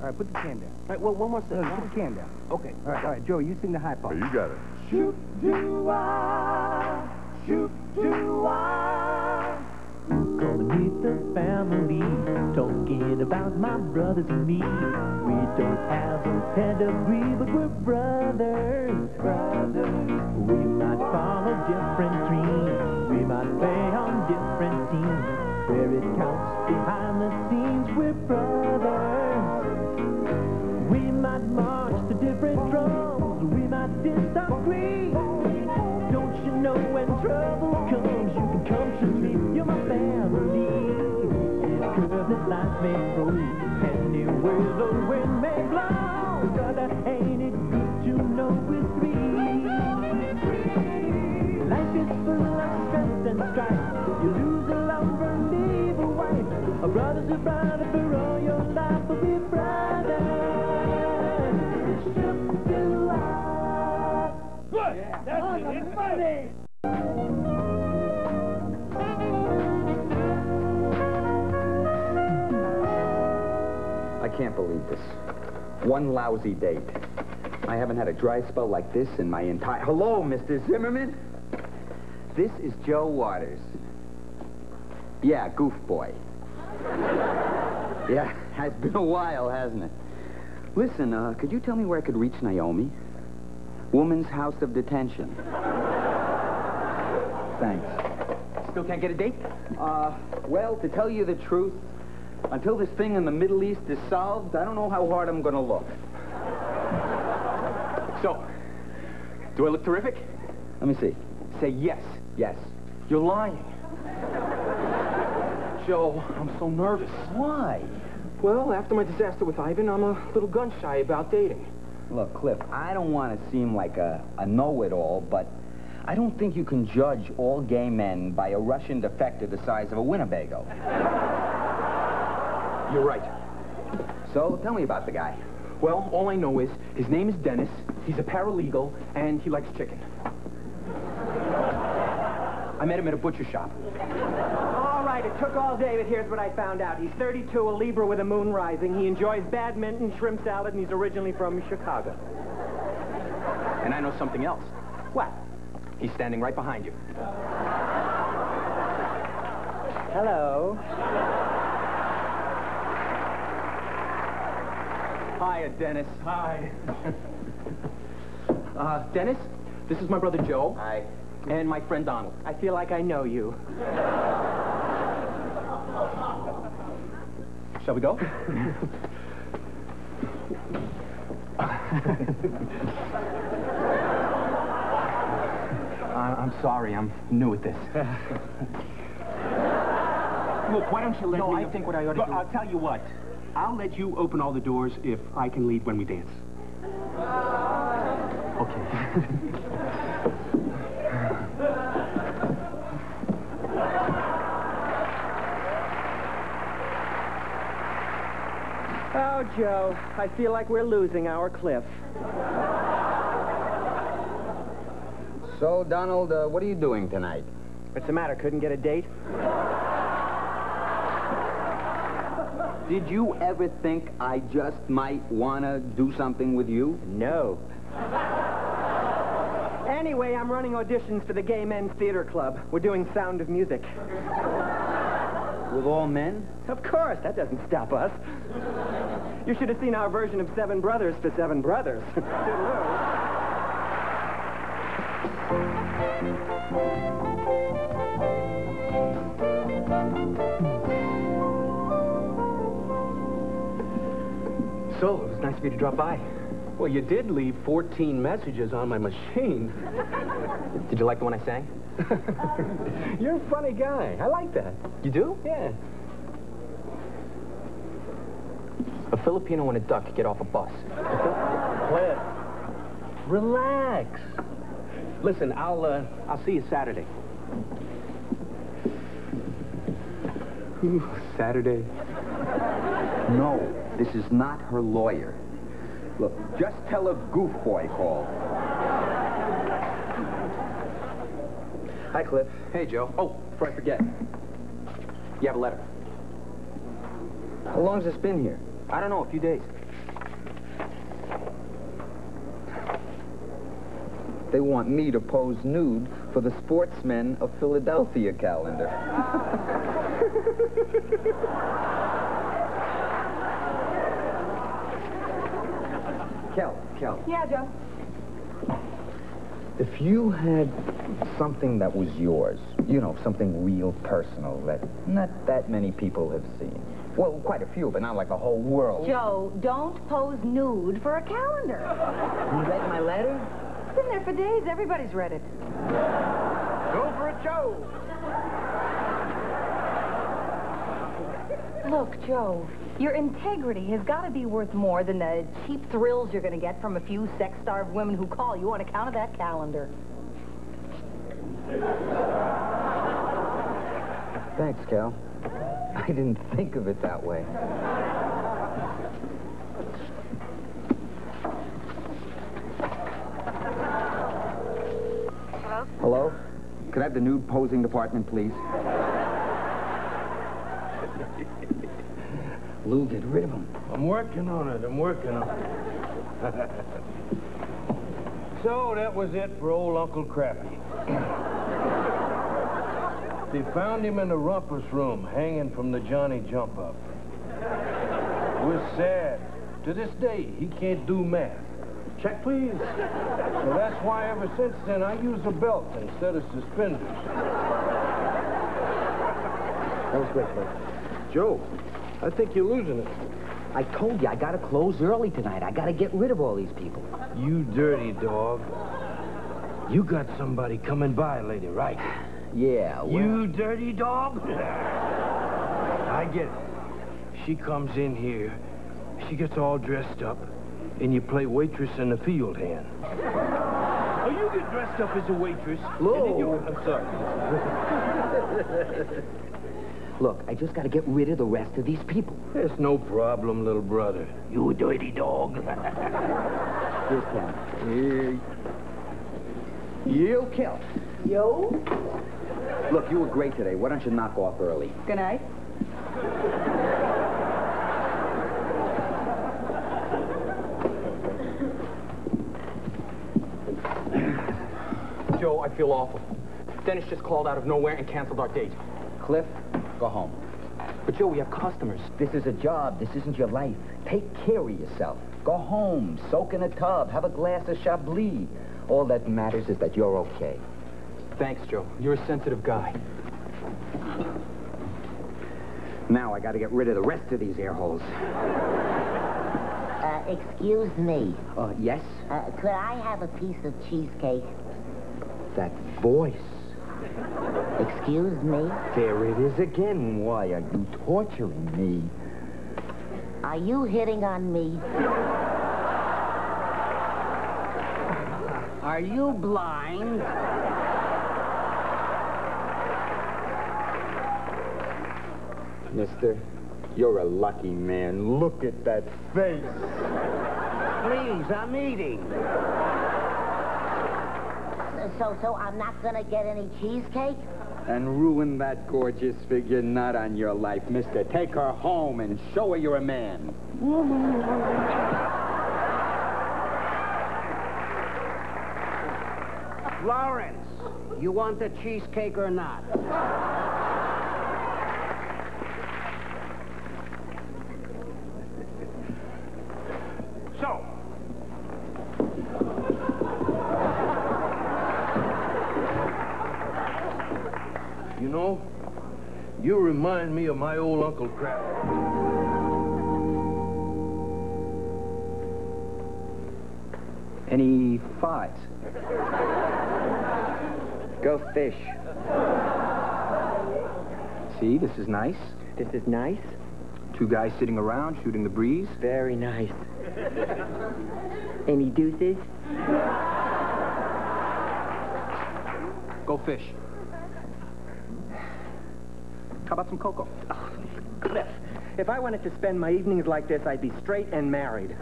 All right, put the can down. All right, well, one more No, put the can down. Okay. All right, all right, Joe, you sing the high part. you got it. Shoot do I, shoot do I. Gonna meet the family, talking about my brothers and me. We don't have a pedigree, but we're brothers, brothers. We might follow different dreams, we might play on different teams. Where it counts behind the scenes, we're brothers. Wind may blow. Brother, ain't it good to know we're three? Life is full of stress and strife. You lose a lover, leave a wife. A brother's a brother for all your life, but we're brothers. Shoot do I. Good. That's it. It's funny. Believe this. One lousy date. I haven't had a dry spell like this in my entire... Hello, Mr. Zimmerman. This is Joe Waters. Yeah, goof boy. yeah, it's been a while, hasn't it? Listen, uh, could you tell me where I could reach Naomi? Woman's House of Detention. Thanks. Still can't get a date? Uh, well, to tell you the truth, until this thing in the Middle East is solved, I don't know how hard I'm gonna look. So, do I look terrific? Let me see. Say yes. Yes. You're lying. Joe, I'm so nervous. Why? Well, after my disaster with Ivan, I'm a little gun shy about dating. Look, Cliff, I don't want to seem like a, a know-it-all, but I don't think you can judge all gay men by a Russian defector the size of a Winnebago. You're right. So, tell me about the guy. Well, all I know is his name is Dennis, he's a paralegal, and he likes chicken. I met him at a butcher shop. All right, it took all day, but here's what I found out. He's 32, a Libra with a moon rising. He enjoys badminton, shrimp salad, and he's originally from Chicago. And I know something else. What? He's standing right behind you. Hello. Hiya, Dennis. Hi. uh, Dennis, this is my brother Joe. Hi. And my friend Donald. I feel like I know you. Shall we go? I- I'm sorry, I'm new at this. Look, why don't you let No, me... I think what I ought to Look, do- I'll tell you what. I'll let you open all the doors if I can lead when we dance. Okay. Oh, Joe, I feel like we're losing our cliff. So, Donald, uh, what are you doing tonight? What's the matter? Couldn't get a date? Did you ever think I just might want to do something with you? No. Anyway, I'm running auditions for the Gay Men's Theater Club. We're doing Sound of Music. With all men? Of course, that doesn't stop us. You should have seen our version of Seven Brothers for Seven Brothers. So, it was nice of you to drop by. Well, you did leave 14 messages on my machine. Did you like the one I sang? You're a funny guy. I like that. You do? Yeah. A Filipino and a duck get off a bus. Cliff, relax. Listen, I'll, uh, I'll see you Saturday. Saturday. No, this is not her lawyer. Look, just tell a goof boy call. Hi, Cliff. Hey, Joe. Oh, before I forget, you have a letter. How long's this been here? I don't know, a few days. They want me to pose nude for the Sportsmen of Philadelphia calendar. Kel, Kel. Yeah, Joe. If you had something that was yours, you know, something real personal that not that many people have seen. Well, quite a few, but not like the whole world. Joe, don't pose nude for a calendar. You read my letter? It's been there for days. Everybody's read it. Go for it, Joe. Look, Joe, your integrity has got to be worth more than the cheap thrills you're going to get from a few sex-starved women who call you on account of that calendar. Thanks, Cal. I didn't think of it that way. Hello? Hello? Could I have the nude posing department, please? Lou, get rid of him. I'm working on it. I'm working on it. so that was it for old Uncle Crappy. they found him in the rumpus room, hanging from the Johnny jump up. It was sad. To this day, he can't do math. Check, please. So that's why ever since then I use a belt instead of suspenders. That was great, Joe, I think you're losing it. I told you, I gotta close early tonight. I gotta get rid of all these people. You dirty dog. You got somebody coming by later, right? Yeah, well... You dirty dog? I get it. She comes in here, she gets all dressed up, and you play waitress in the field hand. Oh, you get dressed up as a waitress. and you- I'm sorry. Look, I just gotta get rid of the rest of these people. It's no problem, little brother. You dirty dog. Here's Cal. You kill. Yo? Look, you were great today. Why don't you knock off early? Good night. Joe, I feel awful. Dennis just called out of nowhere and canceled our date. Cliff, go home. But Joe, we have customers. This is a job. This isn't your life. Take care of yourself. Go home, soak in a tub, have a glass of Chablis. All that matters is that you're okay. Thanks, Joe. You're a sensitive guy. Now I gotta get rid of the rest of these air holes. Uh, excuse me. Uh, yes? Uh, could I have a piece of cheesecake? That voice. Excuse me. There it is again. Why are you torturing me? Are you hitting on me? Are you blind? Mister, you're a lucky man. Look at that face. Please, I'm eating. So, so I'm not gonna get any cheesecake? And ruin that gorgeous figure not on your life, mister. Take her home and show her you're a man. Lawrence, you want the cheesecake or not? You know, you remind me of my old Uncle Crap. Any fives? Go fish. See, this is nice. This is nice. Two guys sitting around shooting the breeze. Very nice. Any deuces? Go fish. About some cocoa? Oh, Cliff, if I wanted to spend my evenings like this, I'd be straight and married. Hey,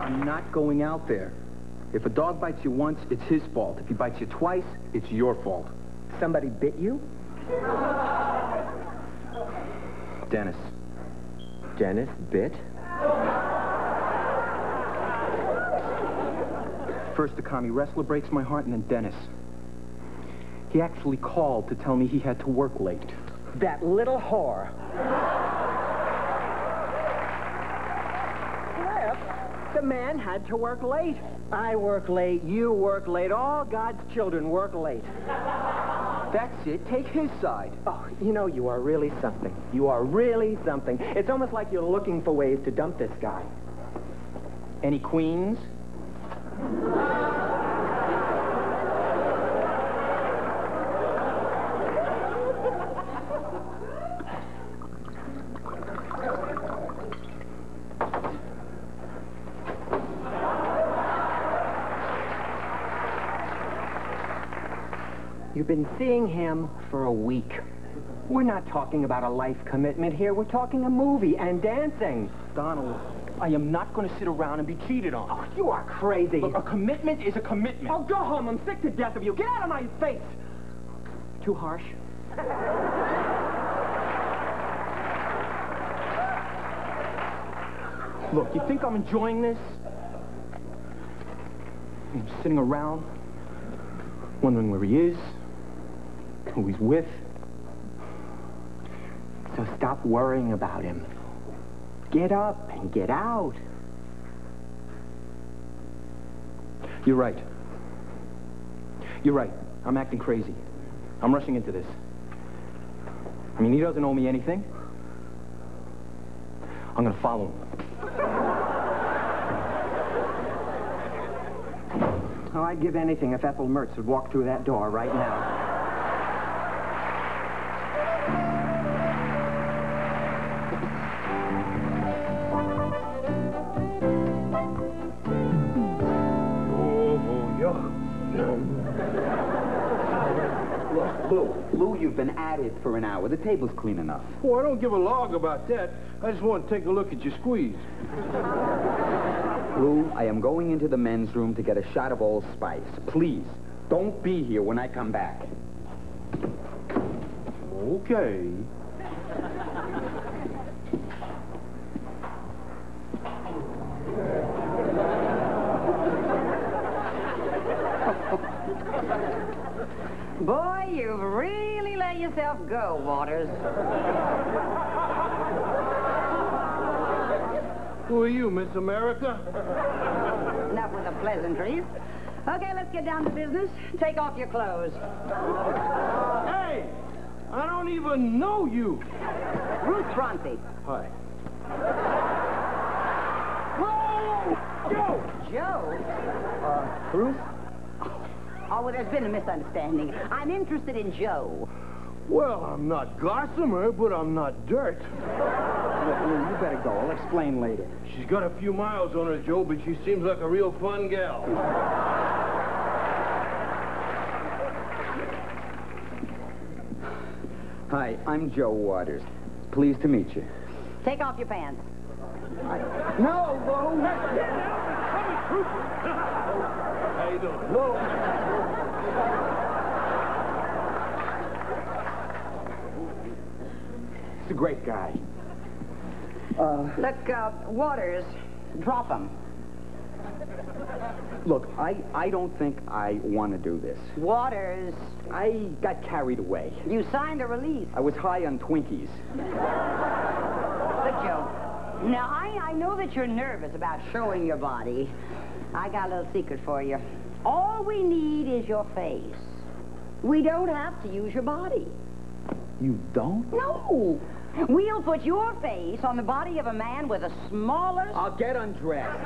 I'm not going out there. If a dog bites you once, it's his fault. If he bites you twice, it's your fault. Somebody bit you? Dennis. Dennis bit? First, the commie wrestler breaks my heart, and then Dennis. He actually called to tell me he had to work late. That little whore. Cliff, the man had to work late. I work late, you work late, all God's children work late. That's it. Take his side. Oh, you know, you are really something. You are really something. It's almost like you're looking for ways to dump this guy. Any queens? Been seeing him for a week. We're not talking about a life commitment here. We're talking a movie and dancing. Donald, I am not going to sit around and be cheated on. Oh, you are crazy. Look, a commitment is a commitment. Oh, go home. I'm sick to death of you. Get out of my face. Too harsh? Look, you think I'm enjoying this? I'm sitting around, wondering where he is, who he's with. So stop worrying about him. Get up and get out. You're right. You're right. I'm acting crazy. I'm rushing into this. I mean, he doesn't owe me anything. I'm gonna follow him. Oh, I'd give anything if Ethel Mertz would walk through that door right now. Lou, Lou, you've been at it for an hour. The table's clean enough. Oh, I don't give a log about that. I just want to take a look at your squeeze. Lou, I am going into the men's room to get a shot of Old Spice. Please, don't be here when I come back. Okay. Boy, you've really let yourself go, Waters. Who are you, Miss America? Enough with the pleasantries. Okay, let's get down to business. Take off your clothes. Hey! I don't even know you. Ruth Tronte. Hi. Whoa! Joe! Joe? Uh, Ruth? Oh, well, there's been a misunderstanding. I'm interested in Joe. Well, I'm not gossamer, but I'm not dirt. Look, Lou, you better go. I'll explain later. She's got a few miles on her, Joe, but she seems like a real fun gal. Hi, I'm Joe Waters. Pleased to meet you. Take off your pants. No, Lou! How you doing? He's a great guy. Look, uh, Waters, drop him. Look, I, I don't think I want to do this. Waters, I got carried away. you signed a release. I was high on Twinkies. Look, Joe. Now, I, I know that you're nervous about showing your body. I got a little secret for you. All we need is your face. We don't have to use your body. You don't? No. We'll put your face on the body of a man with a smaller... I'll get undressed.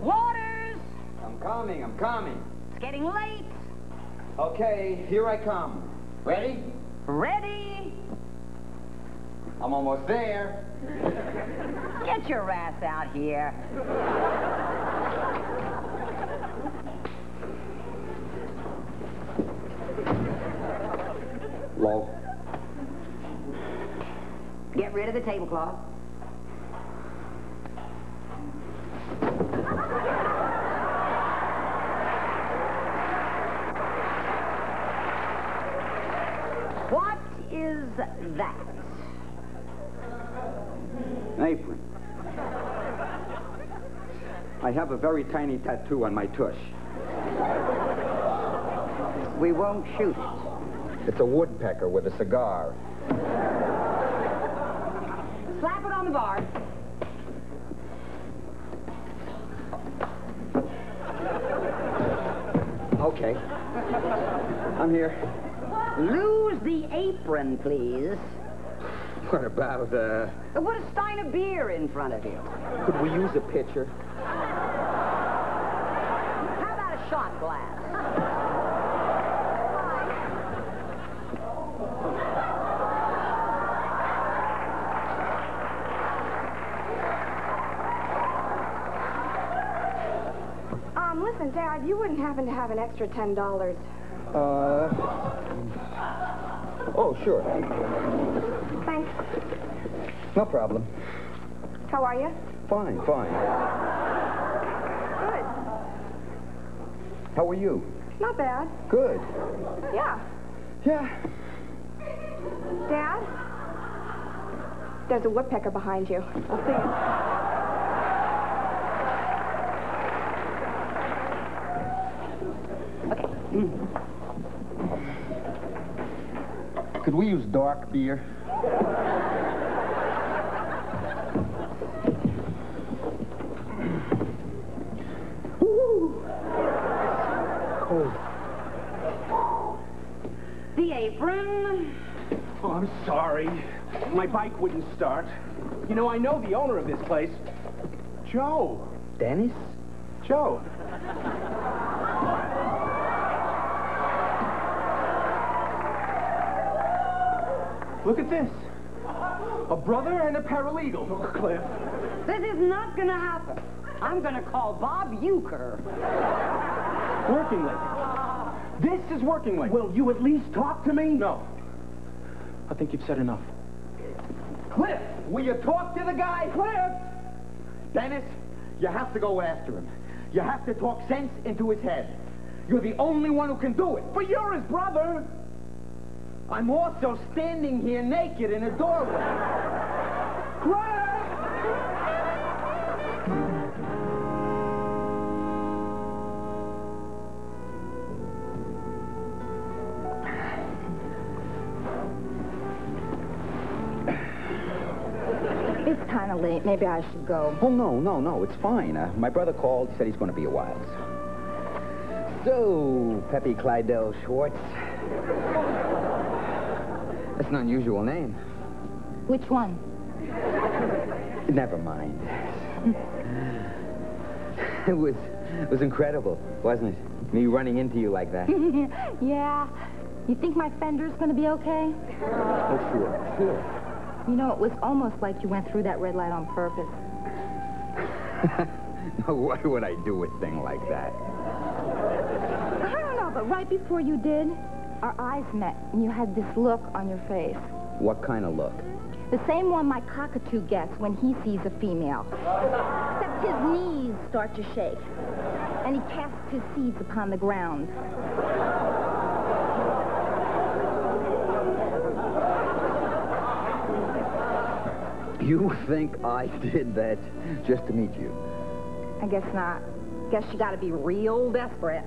Waters! I'm coming, I'm coming. It's getting late. Okay, here I come. Ready? Ready? I'm almost there. Get your ass out here. Low. Get rid of the tablecloth. That? An apron. I have a very tiny tattoo on my tush. We won't shoot it. It's a woodpecker with a cigar. Slap it on the bar. Okay. I'm here. Lose the apron, please. What about, uh, Put a stein of beer in front of you. could we use a pitcher? How about a shot glass? Um, listen, Dad, you wouldn't happen to have an extra ten dollars. Uh. Oh, sure. Thanks. No problem. How are you? Fine, fine. Good. How are you? Not bad. Good. Yeah. Yeah. Dad? There's a woodpecker behind you. I'll see you. We use dark beer? Cold. The apron. Oh, I'm sorry. My bike wouldn't start. You know, I know the owner of this place. Joe. Dennis? Joe. Look at this. A brother and a paralegal. Oh, Cliff. This is not gonna happen. I'm gonna call Bob Euchre. Working lady. This is working lady. Will you at least talk to me? No. I think you've said enough. Cliff, will you talk to the guy? Cliff! Dennis, you have to go after him. You have to talk sense into his head. You're the only one who can do it. But you're his brother. I'm also standing here naked in a doorway. Cliff! It's kind of late. Maybe I should go. Oh, no, no, no. It's fine. Uh, my brother called, said he's going to be a while. So, Peppy Clydell Schwartz. That's an unusual name. Which one? Never mind. it was it was incredible, wasn't it? Me running into you like that. yeah. You think my fender's going to be okay? Oh, sure, sure. You know, it was almost like you went through that red light on purpose. Why would I do a thing like that? I don't know, but right before you did, our eyes met, and you had this look on your face. What kind of look? The same one my cockatoo gets when he sees a female. Except his knees start to shake, and he casts his seeds upon the ground. You think I did that just to meet you? I guess not. Guess you gotta be real desperate.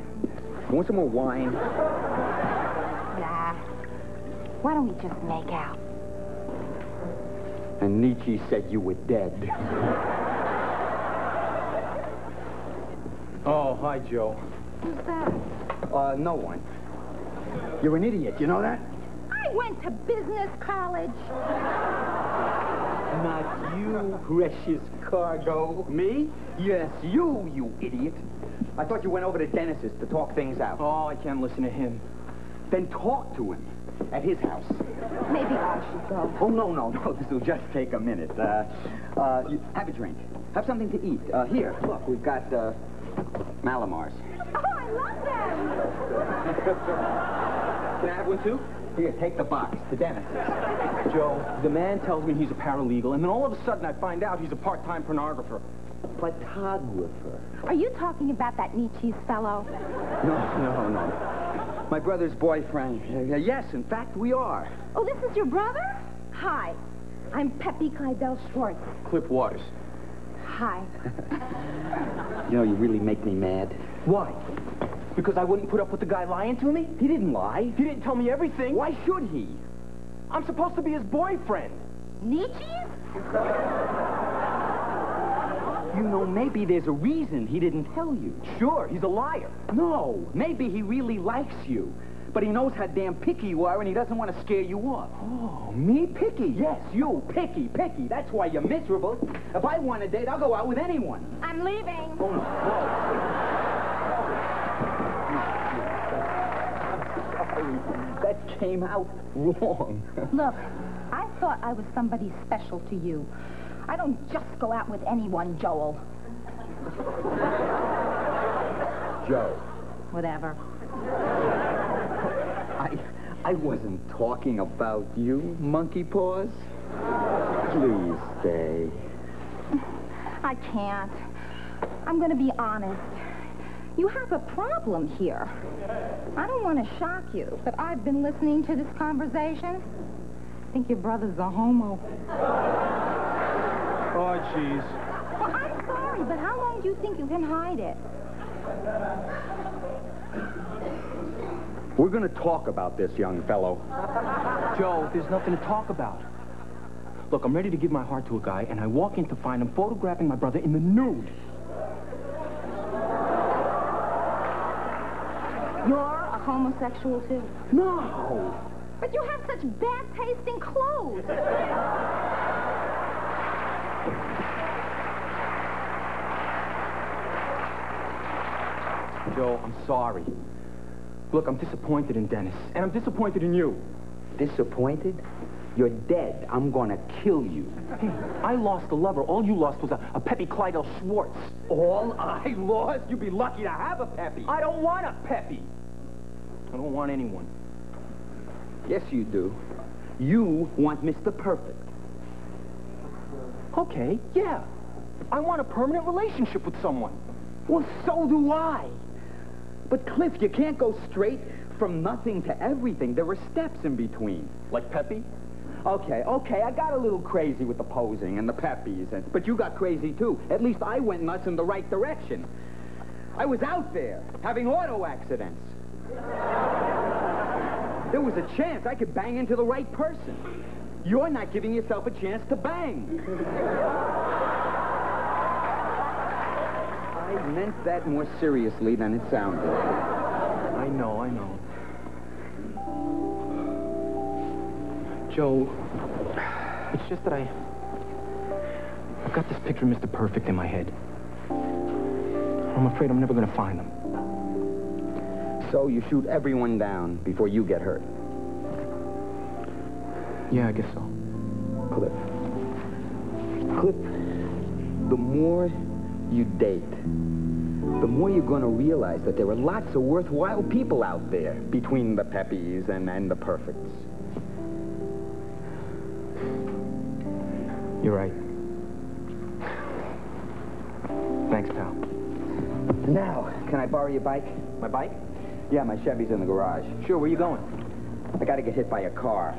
Want some more wine? Nah. Why don't we just make out? And Nietzsche said you were dead. Oh, hi, Joe. Who's that? Uh, no one. You're an idiot, you know that? I went to business college. Not you, precious cargo. Me? Yes, you, you idiot. I thought you went over to Dennis's to talk things out. Oh, I can't listen to him. Then talk to him at his house. Maybe I should go. Oh, no, no, no. This will just take a minute. Uh, uh, you, have a drink. Have something to eat. Uh, here, look, we've got, uh, Mallomars. Oh, I love them. Can I have one, too? Here, take the box to Dennis. Joe, the man tells me he's a paralegal, and then all of a sudden I find out he's a part-time pornographer. Photographer. Are you talking about that Nietzsche's fellow? No, no, no. My brother's boyfriend. Uh, yes, in fact, we are. Oh, this is your brother? Hi. I'm Peppy Clydell Schwartz. Cliff Waters. Hi. You know, you really make me mad. Why? Because I wouldn't put up with the guy lying to me? He didn't lie. He didn't tell me everything. Why should he? I'm supposed to be his boyfriend. Nietzsche's? You know, maybe there's a reason he didn't tell you. Sure, he's a liar. No, maybe he really likes you. But he knows how damn picky you are, and he doesn't want to scare you off. Oh, me picky? Yes, you, picky, picky. That's why you're miserable. If I want a date, I'll go out with anyone. I'm leaving. Oh, no. That came out wrong. Look, I thought I was somebody special to you. I don't just go out with anyone, Joel. Joe, Whatever. I, I wasn't talking about you, monkey paws. Please stay. I can't. I'm going to be honest. You have a problem here. I don't want to shock you, but I've been listening to this conversation. I think your brother's a homo. Oh, jeez. Well, I'm sorry, but how long do you think you can hide it? We're going to talk about this, young fellow. Joe, there's nothing to talk about. Look, I'm ready to give my heart to a guy, and I walk in to find him photographing my brother in the nude. You're a homosexual, too? No. But you have such bad taste in clothes. Joe, I'm sorry. Look, I'm disappointed in Dennis, and I'm disappointed in you. Disappointed? You're dead. I'm going to kill you. Hey, I lost a lover. All you lost was a, a Peppy Clydell Schwartz. All I lost? You'd be lucky to have a Peppy. I don't want a Peppy. I don't want anyone. Yes, you do. You want Mr. Perfect. Okay, yeah. I want a permanent relationship with someone. Well, so do I. But, Cliff, you can't go straight from nothing to everything. There were steps in between. Like Peppy? Okay, okay, I got a little crazy with the posing and the peppies, and, but you got crazy too. At least I went nuts in the right direction. I was out there having auto accidents. There was a chance I could bang into the right person. You're not giving yourself a chance to bang. I meant that more seriously than it sounded. I know, I know. Joe, it's just that I... I've got this picture of Mr. Perfect in my head. I'm afraid I'm never going to find him. So you shoot everyone down before you get hurt. Yeah, I guess so. Cliff. Cliff, the more you date, the more you're going to realize that there are lots of worthwhile people out there between the peppies and, and the perfects. You're right. Thanks, pal. Now, can I borrow your bike? My bike? Yeah, my Chevy's in the garage. Sure, where you going? I gotta get hit by a car.